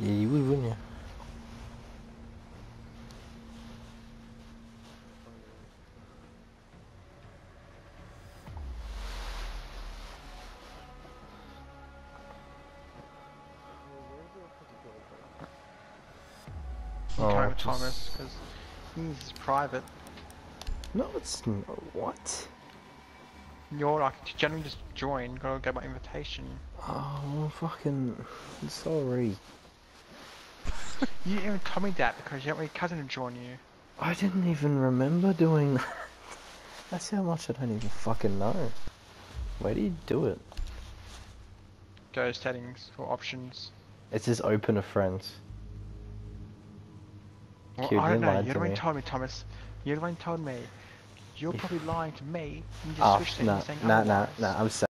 Yeah, you would, wouldn't you? Oh, just- Thomas because he's private. No, it's n- what? You're like to generally just join. Gotta get my invitation. Oh, fucking sorry. You didn't even tell me that because you got my cousin to join you. I didn't even remember doing that. That's how much I don't even fucking know. Where do you do it? Go settings or options. It says open a friends. Well, Cute, I don't know. You're to the one me. who told me, Thomas. You're the one who told me. You're probably lying to me. You just ah, Oh, switched it no, and saying no, no, no, I'm sorry.